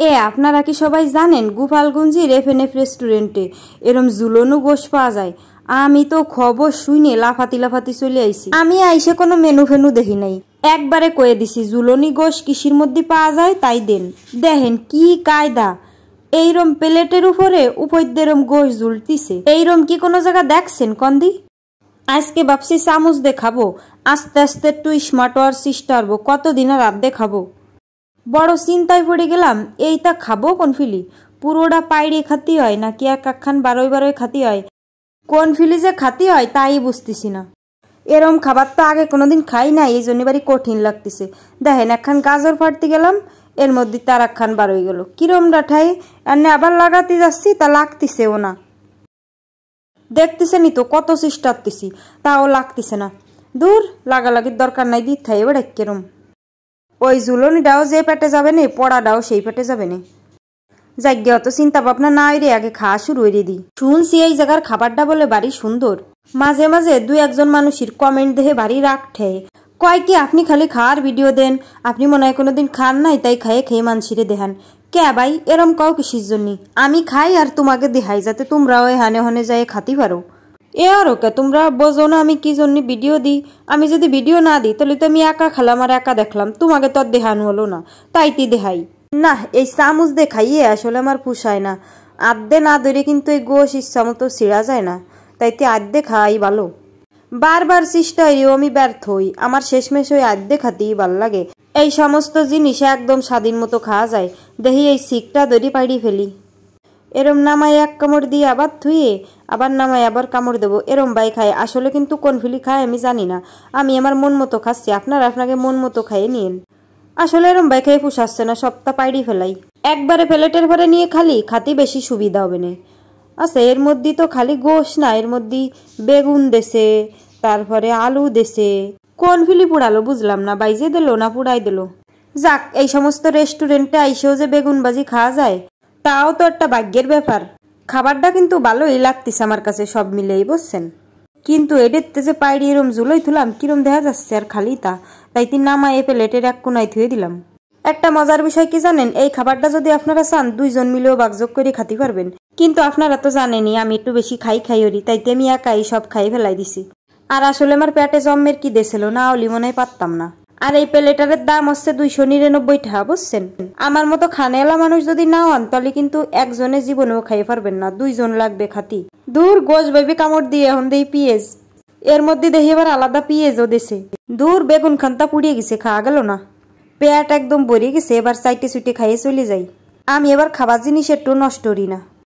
এ, আপনারা কি সবাই জানেন গোপালগঞ্জের এফএনএফ রেস্টুরেন্টে এরম জুলনু গোশ পাওয়া যায়? আমি তো খবর শুনে লাফাতি লাফাতি চলে আইছি। আমি আইসে কোনো মেনু ফেনু দেখি নাই। একবারে কয়ে দিছি জুলনি গোশ কিসির মধ্যে পাওয়া যায় তাই দেন। দেখেন কি কায়দা। এইরম প্লেটের উপরে উপদ্যেরম গোশ জুলতিছে এইরম কি কোনো জায়গা দেখছেন, কন্দি? আজকে ভাবছি চামচ দেখাবো। আস্তে আস্তে একটু স্মার্ট ওয়ার চেষ্টা করব কতদিন আর রাত দেখাবো? বড় চিন্তায় পড়ে গেলাম এইটা খাব কোন ফিলি? পুরোটা পাইড়ে খাতি হয় নাকি এক একখান বারোই বারোই খাতি হয়? কোন ফিলি যে খাতি হয় তাই বুঝতেছি না। এরম খাবার তো আগে কোনোদিন খাই না এই জন্য বাড়ি কঠিন লাগতেছে। দেখেন, একখান গাজর ফাটতে গেলাম, এর মধ্যে তার একখান বার হয়ে গেল। কিরম ডাঠাই আর আবার লাগাতে যাচ্ছি, তা লাগতেছেও না। দেখতেছে নি তো, কত চেষ্টাতেছি তাও লাগতেছে না। দূর, লাগালাগির দরকার নাই দিত এবার কেরম। ওই জুলনিটাও যে পেটে যাবে নে, পড়াটাও সেই পেটে যাবে নে। যাজ্ঞ অত চিন্তা ভাবনা না রে আগে খাওয়া শুরু হয়ে দি। শুনছি এই জায়গার খাবারটা বলে বাড়ি সুন্দর। মাঝে মাঝে দু একজন মানুষের কমেন্ট দেখে বাড়ি রাখঠে কয় কি, আপনি খালি খাওয়ার ভিডিও দেন। আপনি মনে হয় কোনোদিন খান নাই, তাই খাইয়ে খেয়ে মানসিরে দেখান কে ভাই, এরম কাউ কিসির জন্য? আমি খাই আর তোমাকে দেখাই যাতে তোমরাও এ হানে হনে যায় খাতি পারো। এ আর ওকে, তোমরা বোঝো না আমি কি জন্য ভিডিও দিই। আমি যদি ভিডিও না দিই, তাহলে তো আমি একা খেলাম আর একা দেখলাম। তোমাকে তো আর হলো না। তাই তি দেখাই। না, এই চামচ দেখাইয়ে আসলে আমার পুষায় না। আদ্যে না ধরে কিন্তু এই গোশ ইচ্ছা মতো ছিঁড়া যায় না। তাই তাইতে আদ্যে খাই ভালো। বারবার চেষ্টা হইও আমি ব্যর্থ হই। আমার শেষমেশ ওই আদ্যে খাতেই ভালো লাগে। এই সমস্ত জিনিস একদম স্বাধীন মতো খাওয়া যায়। দেখি এই শিকটা দড়ি পাড়ি ফেলি। এরম নামাই এক কামড় দিয়ে আবার ধুয়ে, আবার নামাই আবার কামড় দেবো, এরম বাই খায়। আসলে কিন্তু কোন ফিলি খায় আমি জানি না। আমি আমার মন মতো খাচ্ছি, আপনার আপনাকে মন মতো খাইয়ে নিন আসলে এরম বাই খাইয়ে পুষাচ্ছে না সপ্তাহ পাইড়ি ফেলাই। একবারে প্লেটের পরে নিয়ে খালি, খাতি বেশি সুবিধা হবে না। আচ্ছা এর মধ্যে তো খালি গোশ না, এর মধ্যে বেগুন দেশে তারপরে আলু দেশে কোন ফিলি পুড়ালো বুঝলাম না, বাইজে দিল না পুড়াই দিল? যাক, এই সমস্ত রেস্টুরেন্টে আইসেও যে বেগুন বাজি খাওয়া যায় তাও তো একটা ভাগ্যের ব্যাপার। খাবারটা কিন্তু ভালোই লাগতেছে আমার কাছে, সব মিলেই বুঝছেন? কিন্তু এডেরতে যে পাইড়ি এরম জুলোই তুলাম কিরম দেখা যাচ্ছে আর খালি তা? তাই তিন নামা এ প্লেটের এক কোনায় থুয়ে দিলাম। একটা মজার বিষয় কি জানেন, এই খাবারটা যদি আপনারা চান, দুইজন মিলেও বাগযোগ করে খাতে পারবেন। কিন্তু আপনারা তো জানেনই, আমি একটু বেশি খাই খাই ওরি তাইতে আমি একাই সব খাই ফেলাই দিছি। আর আসলে আমার পেটে জম্মের কি দেছিল না অলি মনে পারতাম না। আর এই প্লেটারের দাম হচ্ছে দুইশো নিরানব্বই টাকা, বুঝছেন? আমার মতো খানেলা মানুষ যদি না হন তাহলে কিন্তু একজনে জীবনেও খাইয়ে পারবেন না, দুইজন লাগবে খাতি। দূর গোজ বেবি কামড় দিয়ে এখন দেই পিঁয়াজ। এর মধ্যে দেখি এবার আলাদা পিঁয়াজও দেশে দূর বেগুন খান্তা পুড়িয়ে গেছে, খাওয়া গেল না। পেট একদম ভরে গেছে, এবার চাইটে চুইটে খাইয়ে চলে যাই। আমি এবার খাবার জিনিস একটু নষ্ট করি না।